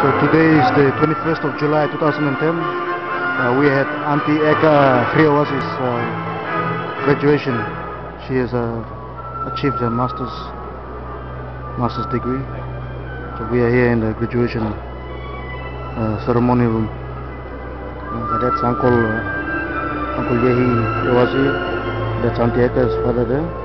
So today is the 21st of July 2010. Uh, we had Auntie Eka Hriewazi's uh, graduation. She has uh, achieved her master's master's degree. So we are here in the graduation uh, ceremony room. Uh, that's Uncle uh, Uncle Yehi Hriewazi. That's Auntie Eka's father there.